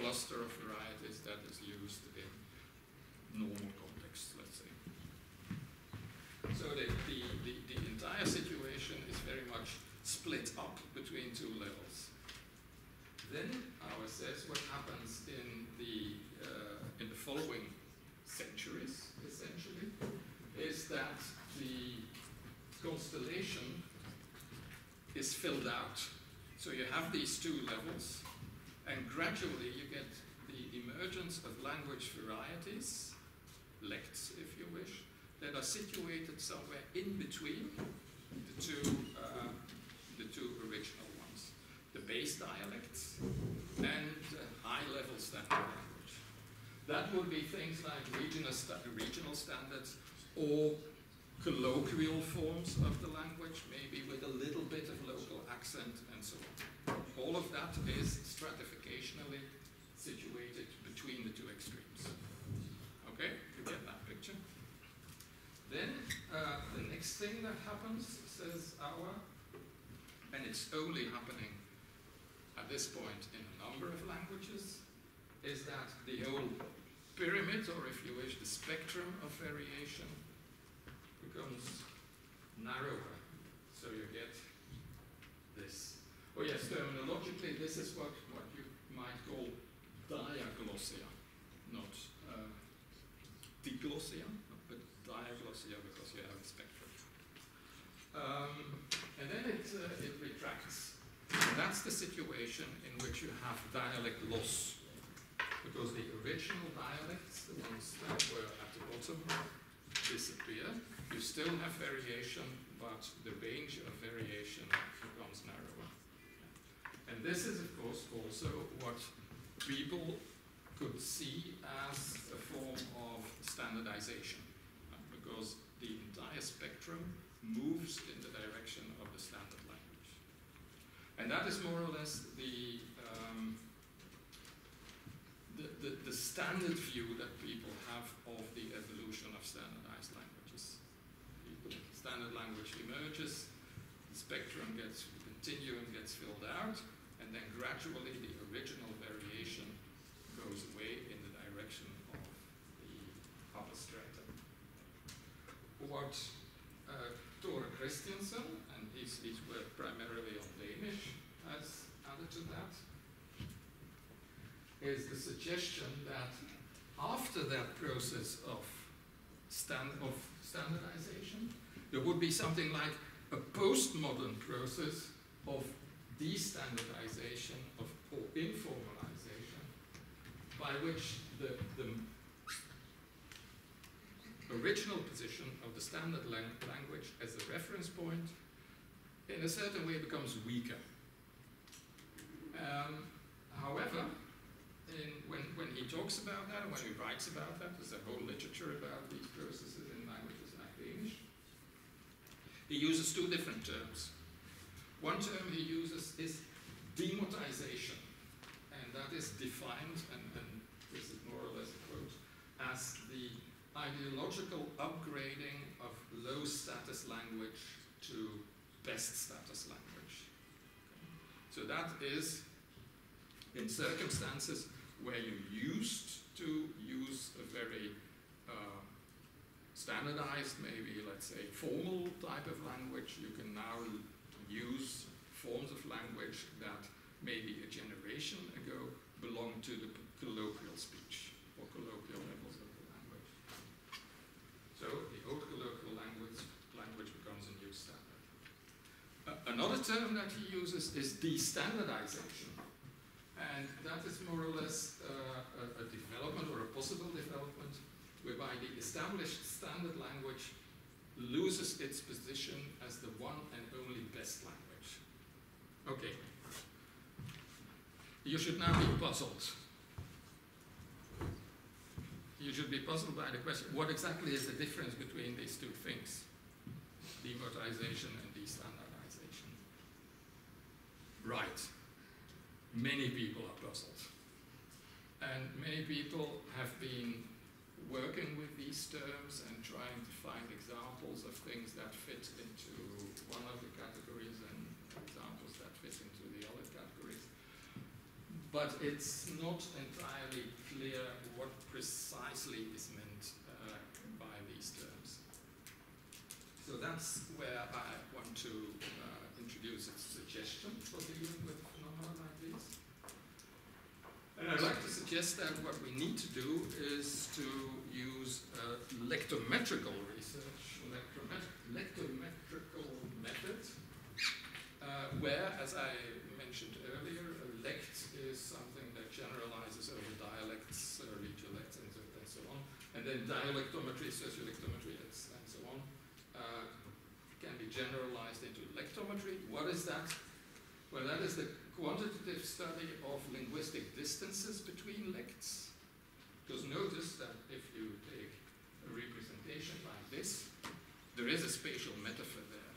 cluster of varieties that is used in normal contexts, let's say. So the, the, the, the entire situation is very much split up between two levels. Then Auer says what happens in the, uh, in the following centuries, essentially, is that the constellation is filled out. So you have these two levels, and gradually you get the emergence of language varieties, lects if you wish, that are situated somewhere in between the two, uh, the two original ones. The base dialects and uh, high-level standard language. That would be things like regional, sta regional standards or colloquial forms of the language, maybe with a little bit of local accent and so on. All of that is stratificationally situated between the two extremes. Okay, you get that picture? Then uh, the next thing that happens, says Auer, and it's only happening at this point in a number of languages, is that the whole pyramid, or if you wish, the spectrum of variation becomes narrower. So you get this. Oh yes, terminologically, this is what, what you might call diaglossia, not uh, diglossia, but diaglossia because you have a spectrum. Um, and then it, uh, it retracts. That's the situation in which you have dialect loss. Because the original dialects, the ones that were at the bottom, disappear. You still have variation, but the range of variation becomes narrower. And this is, of course, also what people could see as a form of standardization, because the entire spectrum moves in the direction of the standard language. And that is more or less the, um, the, the, the standard view that people have of the evolution of standardized languages. The standard language emerges, the spectrum gets, continuum gets filled out, and then gradually the original variation goes away in the direction of the upper strata. What uh, Tore Kristiansen, and his, his work primarily on Danish, has added to that, is the suggestion that after that process of, stand, of standardization, there would be something like a postmodern process of destandardization of, or informalization, by which the, the original position of the standard lang language as a reference point in a certain way becomes weaker. Um, however, in, when, when he talks about that, when he writes about that, there's a whole literature about these processes in languages like English, He uses two different terms. One term he uses is demotization, and that is defined, and, and this is more or less a quote, as the ideological upgrading of low status language to best status language. So that is in circumstances where you used to use a very uh, standardized, maybe let's say formal type of language, you can now use forms of language that maybe a generation ago belonged to the colloquial speech or colloquial levels of the language. So the old colloquial language, language becomes a new standard. Uh, another term that he uses is destandardization. And that is more or less uh, a, a, development or a possible development whereby the established standard language loses its position as the one and only best language. Okay. You should now be puzzled. You should be puzzled by the question, what exactly is the difference between these two things? Demotization and destandardization. Right many people are puzzled. And many people have been working with these terms and trying to find of things that fit into one of the categories and examples that fit into the other categories. but it's not entirely clear what precisely is meant uh, by these terms. So that's where I want to uh, introduce a suggestion for dealing with phenomena like these. And I'd like to suggest that what we need to do is to use uh, lectometrical research, lectometrical method, uh, where, as I mentioned earlier, a lect is something that generalizes over dialects, uh, regiolects, and so, and so on. And then dialectometry, sociolectometry, and, and so on, uh, can be generalized into lectometry. What is that? Well, that is the quantitative study of linguistic distances between lects. Because notice that if you take a representation like this, there is a spatial metaphor there.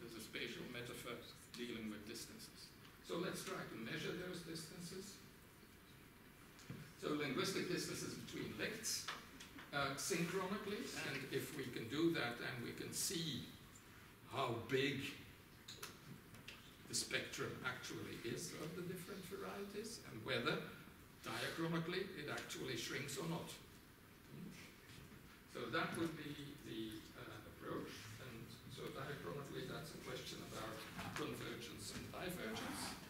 There's a spatial metaphor dealing with distances. So let's try to measure those distances. So linguistic distances between lects uh, synchronically, and if we can do that, then we can see how big spectrum actually is of the different varieties and whether diachronically it actually shrinks or not. So that would be the uh, approach. And so diachronically, that's a question about convergence and divergence.